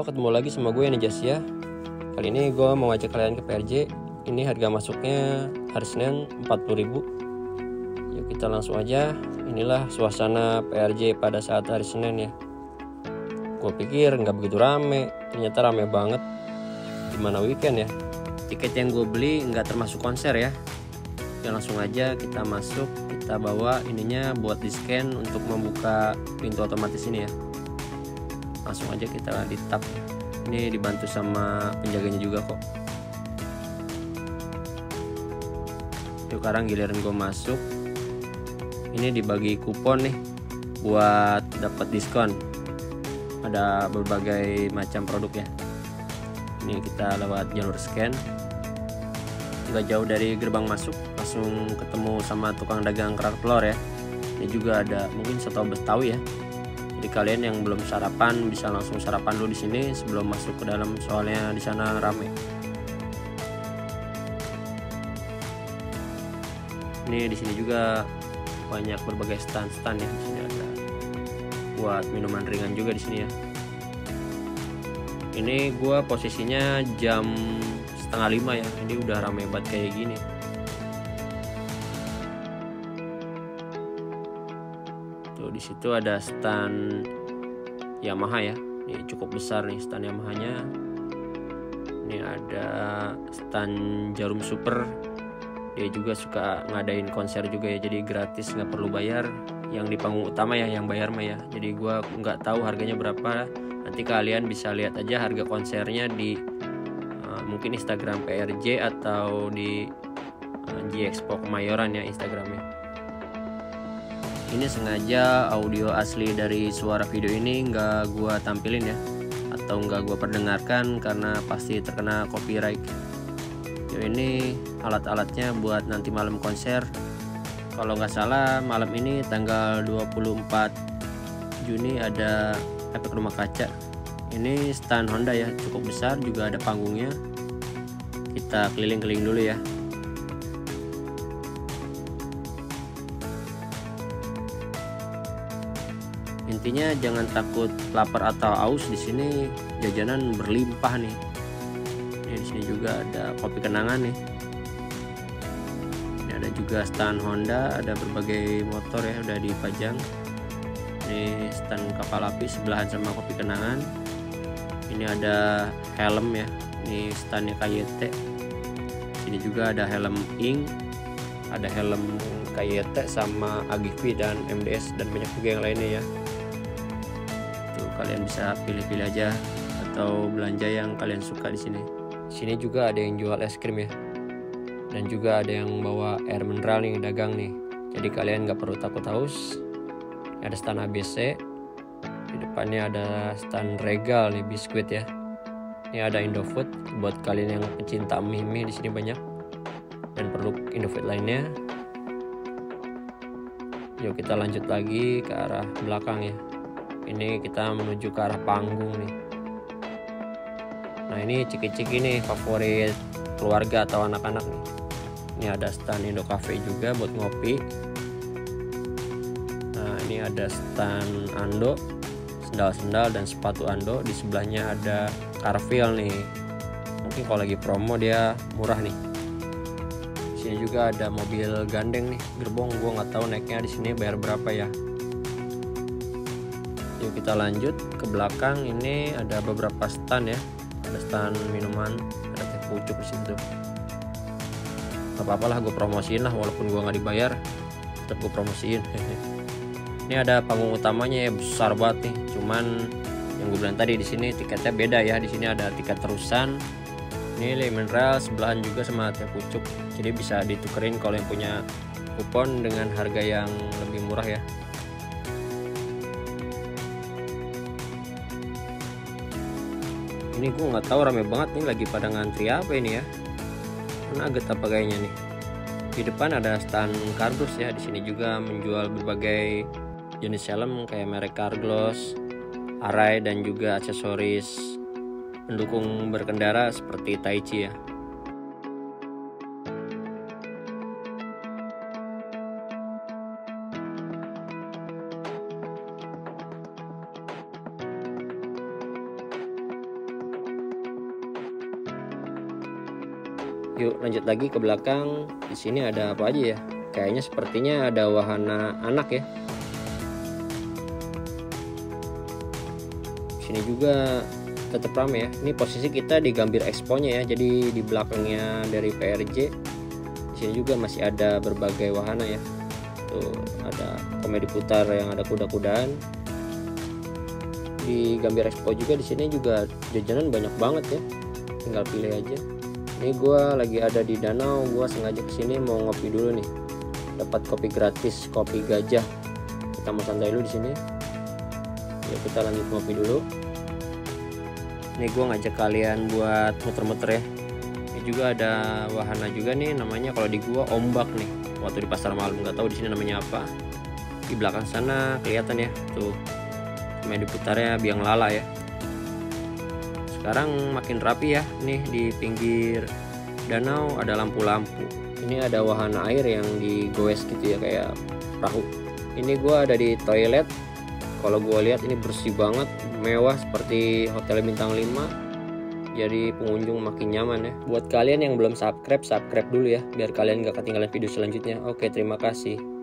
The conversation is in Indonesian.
ketemu lagi sama gue nih ya. Kali ini gue mau ngajak kalian ke PRJ. Ini harga masuknya hari Senin 40.000. Yuk kita langsung aja. Inilah suasana PRJ pada saat hari Senin ya. Gue pikir nggak begitu rame, ternyata rame banget. Gimana weekend ya? Tiket yang gue beli nggak termasuk konser ya. Ya langsung aja kita masuk, kita bawa ininya buat di scan untuk membuka pintu otomatis ini ya langsung aja kita di tap ini dibantu sama penjaganya juga kok. Yuk sekarang giliran gue masuk. Ini dibagi kupon nih buat dapat diskon. Ada berbagai macam produk ya. Ini kita lewat jalur scan. Nggak jauh dari gerbang masuk langsung ketemu sama tukang dagang kerak telur ya. Ini juga ada mungkin soto betawi ya jadi kalian yang belum sarapan bisa langsung sarapan dulu di sini sebelum masuk ke dalam. Soalnya di sana rame. Ini di sini juga banyak berbagai stand-stand ya. Di sini ada buat minuman ringan juga di sini ya. Ini gua posisinya jam setengah lima ya. Ini udah rame banget kayak gini di situ ada stand Yamaha ya. Ini cukup besar nih stand Yamahanya. Ini ada stand Jarum Super. Dia juga suka ngadain konser juga ya jadi gratis nggak perlu bayar. Yang di panggung utama ya yang bayar mah ya. Jadi gua nggak tahu harganya berapa. Nanti kalian bisa lihat aja harga konsernya di uh, mungkin Instagram PRJ atau di uh, G Expo Kemayoran ya Instagramnya ini sengaja audio asli dari suara video ini nggak gua tampilin ya. Atau nggak gua perdengarkan karena pasti terkena copyright. Yo ini alat-alatnya buat nanti malam konser. Kalau nggak salah malam ini tanggal 24 Juni ada efek rumah kaca. Ini stand Honda ya cukup besar juga ada panggungnya. Kita keliling-keliling dulu ya intinya jangan takut lapar atau aus di sini jajanan berlimpah nih. Ini di sini juga ada kopi kenangan nih. Ini ada juga stand Honda ada berbagai motor ya udah dipajang. Ini stand kapal api sebelahan sama kopi kenangan. Ini ada helm ya ini standnya KYT sini juga ada helm ing ada helm KYT sama AGV dan MDS dan banyak juga yang lainnya ya kalian bisa pilih-pilih aja atau belanja yang kalian suka di sini. Sini juga ada yang jual es krim ya. Dan juga ada yang bawa air mineral nih dagang nih. Jadi kalian nggak perlu takut haus. Ada stand ABC. Di depannya ada stand Regal nih biskuit ya. Ini ada Indofood buat kalian yang pecinta mie-mie di sini banyak. Dan produk Indofood lainnya. Yuk kita lanjut lagi ke arah belakang ya ini kita menuju ke arah panggung nih. Nah ini ciki-ciki nih favorit keluarga atau anak-anak nih. Ini ada stand Indo Cafe juga buat ngopi. Nah ini ada stand Ando sendal-sendal dan sepatu Ando. Di sebelahnya ada Carville nih. Mungkin kalau lagi promo dia murah nih. Sini juga ada mobil gandeng nih gerbong. Gue nggak tahu naiknya di sini bayar berapa ya kita lanjut. Ke belakang ini ada beberapa stand ya. Ada stand minuman ada teh pucuk di situ. Gak apa-apa lah gue promosiin lah walaupun gue nggak dibayar tetap gue promosiin. Ini ada panggung utamanya ya besar banget nih. Cuman yang gue bilang tadi di sini tiketnya beda ya. Di sini ada tiket terusan. Ini mineral sebelahan juga sama teh pucuk. Jadi bisa ditukerin kalau yang punya kupon dengan harga yang lebih murah ya ini gue nggak tahu rame banget nih lagi pada ngantri apa ini ya karena agak apa kayaknya nih di depan ada stand kardus ya di sini juga menjual berbagai jenis helm kayak merek Carglass, Arai dan juga aksesoris pendukung berkendara seperti Taichi ya. Yuk lanjut lagi ke belakang. Di sini ada apa aja ya? Kayaknya sepertinya ada wahana anak ya. Sini juga tetap rame ya. Ini posisi kita di Gambir Expo nya ya. Jadi di belakangnya dari PRJ di sini juga masih ada berbagai wahana ya. Tuh ada komedi putar yang ada kuda-kudaan. Di Gambir Expo juga di sini juga jajanan banyak banget ya. Tinggal pilih aja ini gue lagi ada di danau gue sengaja ke sini mau ngopi dulu nih. Dapat kopi gratis kopi gajah. Kita mau santai dulu di sini. Ya kita lanjut ngopi dulu. Ini gue ngajak kalian buat muter-muter ya. Ini juga ada wahana juga nih namanya kalau di gua ombak nih. Waktu di pasar malam nggak tahu di sini namanya apa. Di belakang sana kelihatan ya tuh. Main diputarnya biang lala ya sekarang makin rapi ya nih di pinggir danau ada lampu-lampu. Ini ada wahana air yang digoes gitu ya kayak perahu. Ini gua ada di toilet. Kalau gue lihat ini bersih banget mewah seperti hotel bintang 5 jadi pengunjung makin nyaman ya. Buat kalian yang belum subscribe subscribe dulu ya biar kalian gak ketinggalan video selanjutnya. Oke terima kasih